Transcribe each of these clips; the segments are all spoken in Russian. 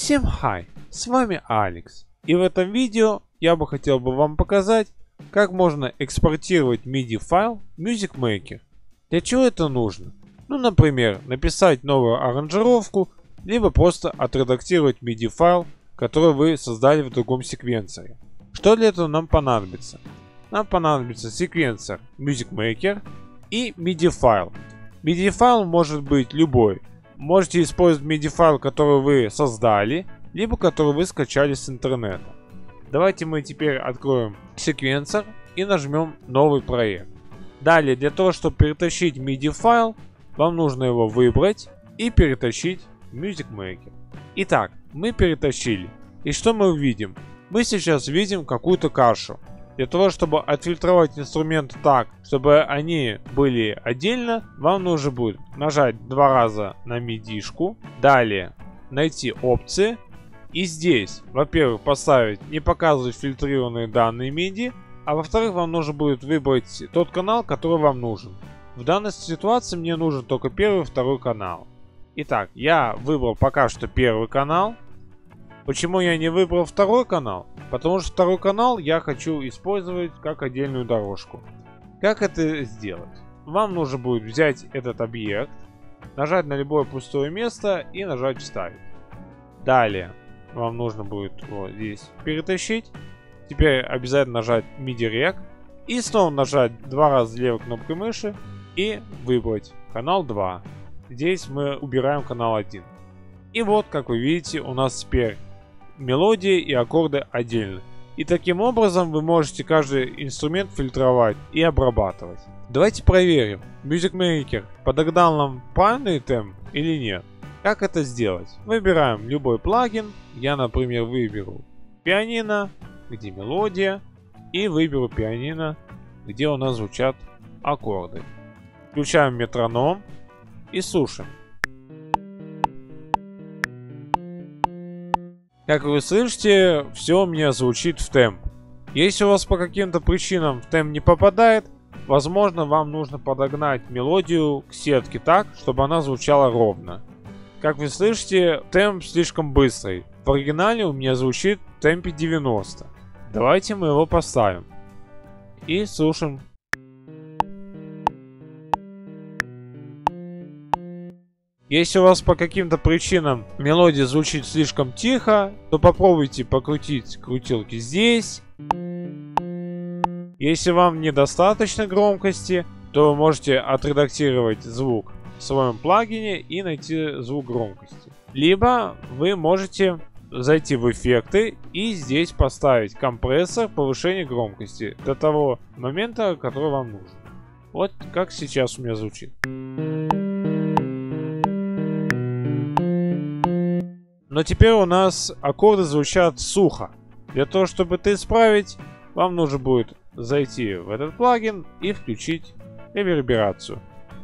Всем хай, с вами Алекс. И в этом видео я бы хотел бы вам показать, как можно экспортировать MIDI файл Music Maker. Для чего это нужно? Ну, например, написать новую аранжировку, либо просто отредактировать MIDI файл, который вы создали в другом секвенсоре. Что для этого нам понадобится? Нам понадобится секвенсор Music Maker и MIDI файл. MIDI файл может быть любой. Можете использовать MIDI файл, который вы создали, либо который вы скачали с интернета. Давайте мы теперь откроем секвенсор и нажмем новый проект. Далее, для того, чтобы перетащить MIDI файл, вам нужно его выбрать и перетащить в Music Maker. Итак, мы перетащили. И что мы увидим? Мы сейчас видим какую-то кашу. Для того, чтобы отфильтровать инструменты так, чтобы они были отдельно, вам нужно будет нажать два раза на MIDI-шку, далее найти опции и здесь, во-первых, поставить не показывать фильтрированные данные MIDI, а во-вторых, вам нужно будет выбрать тот канал, который вам нужен. В данной ситуации мне нужен только первый и второй канал. Итак, я выбрал пока что первый канал. Почему я не выбрал второй канал? Потому что второй канал я хочу использовать как отдельную дорожку. Как это сделать? Вам нужно будет взять этот объект, нажать на любое пустое место и нажать вставить. Далее вам нужно будет вот здесь перетащить. Теперь обязательно нажать MIDI Rec и снова нажать два раза левой кнопкой мыши и выбрать канал 2. Здесь мы убираем канал 1. И вот, как вы видите, у нас теперь мелодии и аккорды отдельно. И таким образом вы можете каждый инструмент фильтровать и обрабатывать. Давайте проверим, Music Maker подогнал нам правильный темп или нет. Как это сделать? Выбираем любой плагин. Я, например, выберу пианино, где мелодия. И выберу пианино, где у нас звучат аккорды. Включаем метроном и слушаем. Как вы слышите, все у меня звучит в темп. Если у вас по каким-то причинам в темп не попадает, возможно вам нужно подогнать мелодию к сетке так, чтобы она звучала ровно. Как вы слышите, темп слишком быстрый. В оригинале у меня звучит в темпе 90. Давайте мы его поставим. И слушаем Если у вас по каким-то причинам мелодия звучит слишком тихо, то попробуйте покрутить крутилки здесь. Если вам недостаточно громкости, то вы можете отредактировать звук в своем плагине и найти звук громкости. Либо вы можете зайти в эффекты и здесь поставить компрессор повышения громкости до того момента, который вам нужен. Вот как сейчас у меня звучит. Но теперь у нас аккорды звучат сухо. Для того, чтобы это исправить, вам нужно будет зайти в этот плагин и включить реверберацию.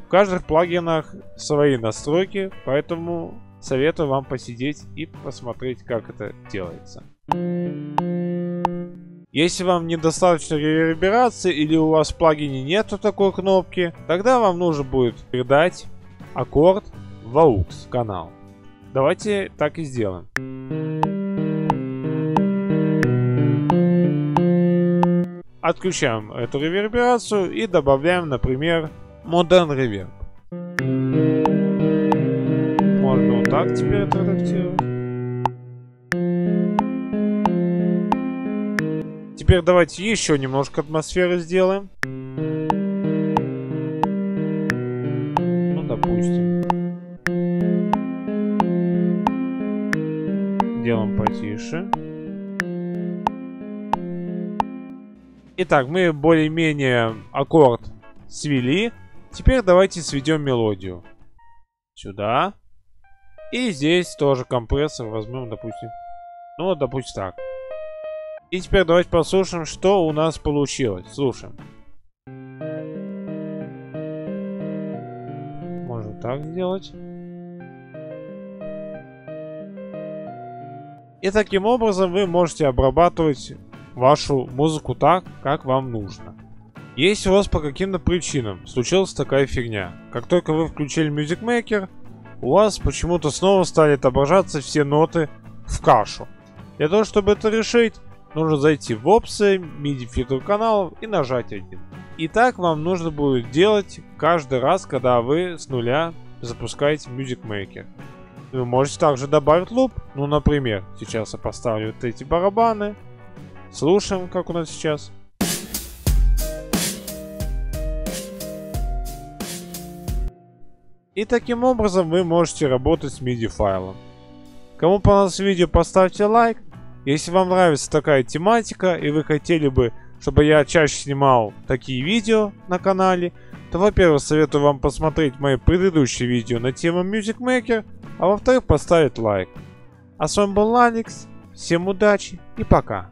В каждых плагинах свои настройки, поэтому советую вам посидеть и посмотреть, как это делается. Если вам недостаточно реверберации или у вас в плагине нету такой кнопки, тогда вам нужно будет передать аккорд в AUX канал. Давайте так и сделаем. Отключаем эту реверберацию и добавляем, например, Modern Reverb. Можно вот так теперь отредактировать. Теперь давайте еще немножко атмосферы сделаем. Ну, допустим. Делаем потише. Итак, мы более-менее аккорд свели. Теперь давайте сведем мелодию. Сюда. И здесь тоже компрессор возьмем, допустим. Ну, допустим так. И теперь давайте послушаем, что у нас получилось. Слушаем. Можно так сделать. И таким образом вы можете обрабатывать вашу музыку так, как вам нужно. Если у вас по каким-то причинам случилась такая фигня, как только вы включили Music Maker, у вас почему-то снова стали отображаться все ноты в кашу. Для того, чтобы это решить, нужно зайти в опции, MIDI фильтр каналов и нажать один. И так вам нужно будет делать каждый раз, когда вы с нуля запускаете Music Maker. Вы можете также добавить луп. Ну, например, сейчас я поставлю вот эти барабаны. Слушаем, как у нас сейчас. И таким образом вы можете работать с MIDI файлом. Кому понравилось видео, поставьте лайк. Если вам нравится такая тематика и вы хотели бы, чтобы я чаще снимал такие видео на канале, то, во-первых, советую вам посмотреть мои предыдущие видео на тему Music Maker, а во-вторых, поставить лайк. А с вами был Алекс, всем удачи и пока.